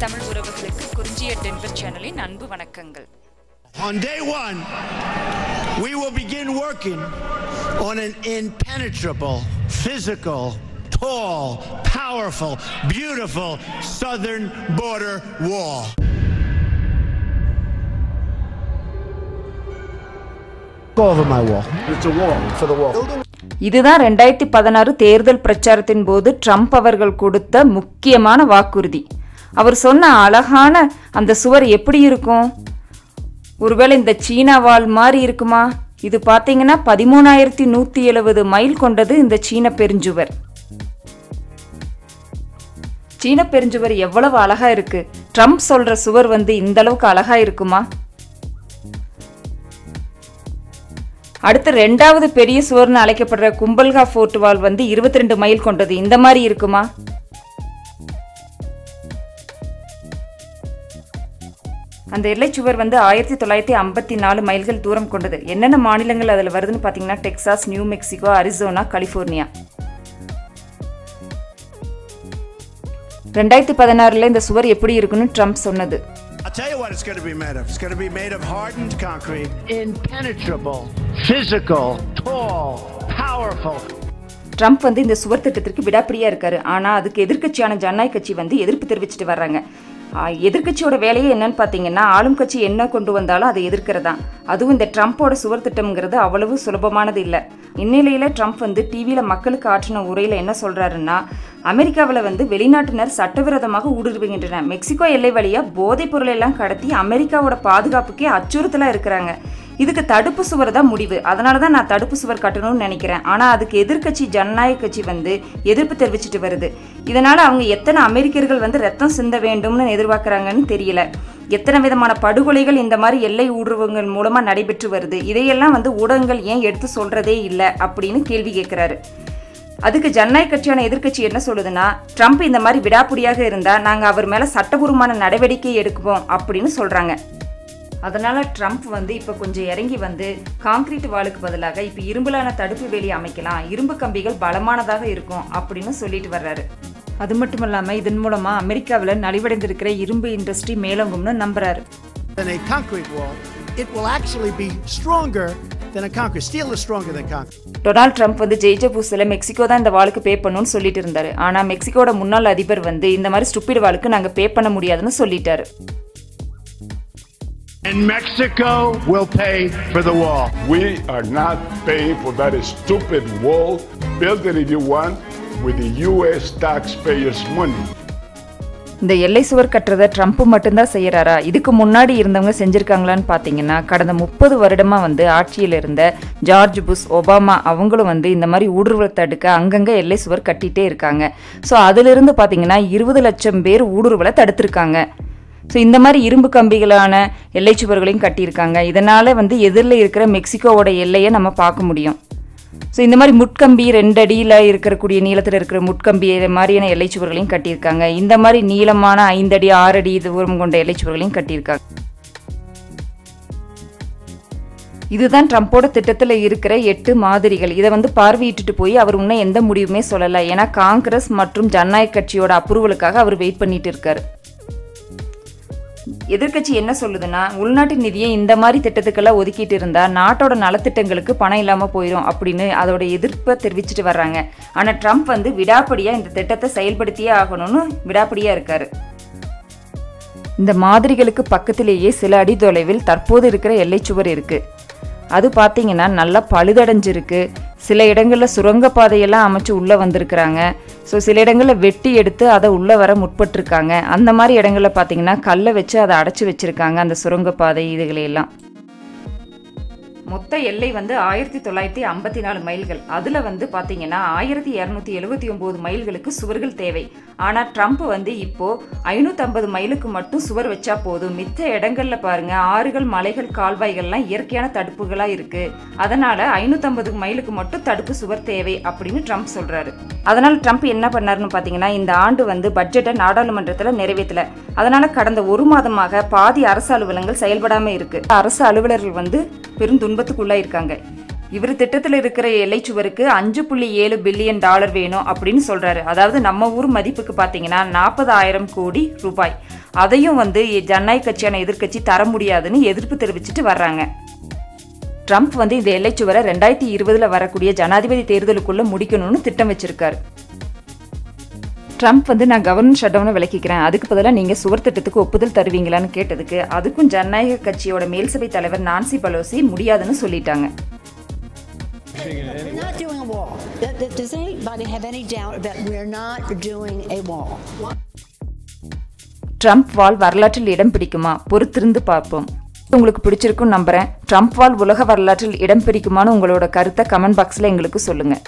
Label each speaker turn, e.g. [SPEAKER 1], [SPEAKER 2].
[SPEAKER 1] தமிழ் உறவுகளுக்கு குறிஞ்சிய டென்பர் சேனலின் அன்பு வணக்கங்கள்
[SPEAKER 2] On day one, we will begin working on an impenetrable, physical, tall, powerful, beautiful southern border wall. Go over my wall.
[SPEAKER 3] It's a wall for the wall.
[SPEAKER 1] இதுதான் ரெண்டாயிரத்தி பதினாறு தேர்தல் பிரச்சாரத்தின் போது ட்ரம்ப் அவர்கள் கொடுத்த முக்கியமான வாக்குறுதி அவர் சொன்ன அழகான அந்த சுவர் எப்படி இருக்கும்? ஒருவேளை இந்த சீனா வால் மாதிரி இருக்குமா? இது பார்த்தீங்கன்னா பதிமூணாயிரத்தி நூற்றி எழுபது மைல் கொண்டது இந்த சீன பெருஞ்சுவர். சீன பெருஞ்சுவர் எவ்வளவு அழகா இருக்கு? ட்ரம்ப் சொல்ற சுவர் வந்து இந்த அளவுக்கு அழகா இருக்குமா? அடுத்து ரெண்டாவது பெரிய சுவர்னு அழைக்கப்படுற கும்பல்கா ஃபோர்ட் வால் வந்து இருபத்தி ரெண்டு மைல் கொண்டது இந்த மாதிரி இருக்குமா? அந்த எல்லைச் சுவர் வந்து ஆயிரத்தி தொள்ளாயிரத்தி ஐம்பத்தி நாலு மைல்கள் தூரம் கொண்டது என்னென்ன மாநிலங்கள் அதில் வருதுன்னு பார்த்தீங்கன்னா Texas New Mexico Arizona California ரெண்டாயிரத்தி பதினாறுல இந்த சுவர் எப்படி இருக்குன்னு ட்ரம்ப் சொன்னது
[SPEAKER 2] I'll tell you what it's going to be made of. It's going to be made of hardened concrete. Impenetrable, physical, tall, powerful.
[SPEAKER 1] Trump வந்து இந்த சுவர் திட்டத்திற்கு விடாப்பிடியா இருக்காரு ஆனா அதுக்கு எதிர்க்கட்சியான ஜனநாயக கட்சி வந்து எதிர்ப்பு தெரிவிச்சிட்டு வர்றாங்க எதிர்கட்சியோட எதிர்க்கட்சியோட வேலையே என்னன்னு பார்த்தீங்கன்னா ஆளும் கட்சி என்ன கொண்டு வந்தாலும் அதை எதிர்க்கிறதான் அதுவும் இந்த ட்ரம்ப்போட சுவர் திட்டம்ங்கிறது அவ்வளவு சுலபமானது இல்லை. இந்நிலையில ட்ரம்ப் வந்து டிவியில் மக்களுக்கு ஆற்றின உரையில் என்ன சொல்றாருன்னா அமெரிக்காவில் வந்து வெளிநாட்டினர் சட்டவிரோதமாக ஊடுருவுகின்றனர். மெக்சிகோ எல்லை வழியா போதைப் பொருளை எல்லாம் கடத்தி அமெரிக்காவோட பாதுகாப்புக்கே அச்சுறுத்தலாக இருக்கிறாங்க. இதுக்கு தடுப்பு சுவர் தான் முடிவு. அதனால தான் நான் தடுப்பு சுவர் கட்டணும்னு நினைக்கிறேன். ஆனால் அதுக்கு எதிர்க்கட்சி ஜனநாயக கட்சி வந்து எதிர்ப்பு தெரிவிச்சிட்டு வருது. இதனால் அவங்க எத்தனை அமெரிக்கர்கள் வந்து ரத்தம் சிந்த வேண்டும்னு எதிர்பார்க்குறாங்கன்னு தெரியல. எத்தனை விதமான படுகொலைகள் இந்த மாதிரி எல்லை ஊடுருவங்கள் மூலமாக நடைபெற்று வருது. இதையெல்லாம் வந்து ஊடகங்கள் ஏன் எடுத்து சொல்கிறதே இல்லை அப்படின்னு கேள்வி கேட்குறாரு அதுக்கு ஜனநாயக கட்சியான எதிர்க்கட்சி என்ன சொல்லுதுன்னா ட்ரம்ப் இந்த மாதிரி விடாப்புடியாக இருந்தால் நாங்கள் அவர் மேலே சட்டபூர்வமான நடவடிக்கை எடுக்குவோம் அப்படின்னு சொல்கிறாங்க அதனால ட்ரம்ப் வந்து இப்போ கொஞ்சம் இறங்கி வந்து கான்கிரீட் வாலுக்கு பதிலாக இப்போ இரும்புலான தடுப்பு வேலி அமைக்கலாம். இரும்பு கம்பிகள் பலமானதாக இருக்கும் அப்படின்னு சொல்லிட்டு வர்றாரு. அது மட்டும் இல்லாமல் இதன் மூலமா அமெரிக்காவில் நலிவடைந்திருக்கிற இரும்பு இண்டஸ்ட்ரி மேலோங்கும்னு நம்புறாரு. டொனால்ட் ட்ரம்ப் வந்து ஜெயிச்ச புதுசில் மெக்சிகோ தான் இந்த வாளுக்கு பே பண்ணணும்னு சொல்லிட்டு இருந்தாரு. ஆனால் மெக்சிகோட முன்னாள் அதிபர் வந்து இந்த மாதிரி ஸ்டூப்பிட் வாளுக்கு நாங்கள் பே பண்ண முடியாதுன்னு சொல்லிட்டாரு.
[SPEAKER 2] And Mexico will pay for the wall.
[SPEAKER 3] We are not paying for that stupid wall. Build it if you want with the U.S. taxpayers' money.
[SPEAKER 1] இந்த எல்லை சுவர் கட்டுறதை ட்ரம்ப் மட்டும்தான் செய்யறாரா இதுக்கு முன்னாடி இருந்தவங்க செஞ்சிருக்காங்களான்னு பார்த்தீங்கன்னா கடந்த முப்பது வருடமா வந்து ஆட்சியில் இருந்த ஜார்ஜ் புஷ் ஒபாமா அவங்களும் வந்து இந்த மாதிரி ஊடுருவலை தடுக்க அங்கங்கே எல்லை சுவர் கட்டிட்டே இருக்காங்க ஸோ அதிலிருந்து பார்த்தீங்கன்னா இருபது லட்சம் பேர் ஊடுருவலை தடுத்திருக்காங்க ஸோ இந்த மாதிரி இரும்பு கம்பிகளான எல்லை சுவர்களையும் கட்டியிருக்காங்க. இதனால் வந்து எதிரில் இருக்கிற மெக்சிகோவோட எல்லையை நம்ம பார்க்க முடியும். ஸோ இந்த மாதிரி முட்கம்பி ரெண்டு அடியில் இருக்கக்கூடிய நீளத்தில் இருக்கிற முட்கம்பி மாதிரியான எல்லை சுவர்களையும் கட்டியிருக்காங்க. இந்த மாதிரி நீளமான ஐந்து அடி ஆறு அடி தூரம் கொண்ட எல்லை சுவர்களையும் கட்டியிருக்காங்க. இதுதான் ட்ரம்ப்போட திட்டத்தில் இருக்கிற எட்டு மாதிரிகள். இதை வந்து பார்வையிட்டுட்டு போய் அவர் இன்னும் எந்த முடிவுமே சொல்லலை. ஏன்னா காங்கிரஸ் மற்றும் ஜனநாயக கட்சியோட அப்ரூவலுக்காக அவர் வெயிட் பண்ணிட்டு இருக்காரு. எதிர்க்கட்சி என்ன சொல்லுதுன்னா உள்நாட்டு நிதியை இந்த மாதிரி திட்டத்துக்கெல்லாம் ஒதுக்கிட்டு இருந்தா நாட்டோட நலத்திட்டங்களுக்கு பணம் இல்லாம போயிடும் அப்படின்னு அதோட எதிர்ப்பை தெரிவிச்சிட்டு வர்றாங்க. ஆனா ட்ரம்ப் வந்து விடாப்படியா இந்த திட்டத்தை செயல்படுத்தியே ஆகணும்னு விடாப்படியா இருக்காரு. இந்த மாதிரிகளுக்கு பக்கத்திலேயே சில அடி தொலைவில் தற்போது இருக்கிற எல்லைச்சுவர் இருக்கு. அது பார்த்தீங்கன்னா நல்லா பழுதடைஞ்சிருக்கு. சில இடங்களில் சுரங்கப்பாதையெல்லாம் அமைச்சு உள்ளே வந்திருக்கிறாங்க. ஸோ சில இடங்களில் வெட்டி எடுத்து அதை உள்ளே வர முற்பட்டிருக்காங்க. அந்த மாதிரி இடங்களில் பார்த்தீங்கன்னா கல்லை வச்சு அதை அடைச்சி வச்சுருக்காங்க அந்த சுரங்கப்பாதை இதுகளையெல்லாம் மொத்த எல்லை வந்து ஆயிரத்தி தொள்ளாயிரத்தி ஐம்பத்தி நாலு மைல்கள். அதில் வந்து பார்த்தீங்கன்னா ஆயிரத்தி இரநூத்தி எழுபத்தி ஒம்பது மைல்களுக்கு சுவர்கள் தேவை. ஆனால் ட்ரம்ப் வந்து இப்போ ஐநூற்றம்பது மைலுக்கு மட்டும் சுவர் வச்சா போதும். மித்த இடங்கள்ல பாருங்க ஆறுகள் மலைகள் கால்வாய்கள்லாம் இயற்கையான தடுப்புகளாக இருக்கு. அதனால ஐநூற்றம்பது மைலுக்கு மட்டும் தடுப்பு சுவர் தேவை அப்படின்னு ட்ரம்ப் சொல்றாரு. அதனால ட்ரம்ப் என்ன பண்ணாருன்னு பார்த்தீங்கன்னா இந்த ஆண்டு வந்து பட்ஜெட்டை நாடாளுமன்றத்தில் நிறைவேற்றல அதனால கடந்த ஒரு மாதமாக பாதி அரசு அலுவலகங்கள் செயல்படாம இருக்கு. அரசு அலுவலர்கள் வந்து பெரும் துன்பத்துக்குள்ளாயிருக்காங்க. இவர் திட்டத்தில் இருக்கிற எல்லை சுவருக்கு அஞ்சு புள்ளி ஏழு பில்லியன் டாலர் வேணும் அப்படின்னு சொல்றாரு. அதாவது நம்ம ஊர் மதிப்புக்கு பார்த்தீங்கன்னா நாற்பதாயிரம் கோடி ரூபாய். அதையும் வந்து ஜனநாயக கட்சியான எதிர்க்கட்சி தர முடியாதுன்னு எதிர்ப்பு தெரிவிச்சிட்டு வர்றாங்க. ட்ரம்ப் வந்து இந்த எல்லைச்சுவரை ரெண்டாயிரத்தி இருபதுல வரக்கூடிய ஜனாதிபதி தேர்தலுக்குள்ள முடிக்கணும்னு திட்டம் வச்சிருக்காரு. ட்ரம்ப் வந்து நான் கவர்னர் ஷட்டவுனை விலக்கிக்கிறேன். அதுக்கு பதிலாக நீங்கள் சுவர் திட்டத்துக்கு ஒப்புதல் தருவீங்களான்னு கேட்டதுக்கு அதுக்கும் ஜனநாயக கட்சியோட மேல்சபை தலைவர் நான்சி பலோசி முடியாதுன்னு சொல்லிட்டாங்க.
[SPEAKER 4] We're not doing a wall. Does anybody have any doubt that we're not doing a wall?
[SPEAKER 1] Trump wall வரலாற்றில் இடம் பிடிக்குமா? பொறுத்திருந்து பார்ப்போம். உங்களுக்கு பிடிச்சிருக்கும் நம்புறேன். ட்ரம்ப் வால் உலக வரலாற்றில் இடம் பிடிக்குமான்னு உங்களோட கருத்தை கமெண்ட் பாக்ஸில் எங்களுக்கு சொல்லுங்கள்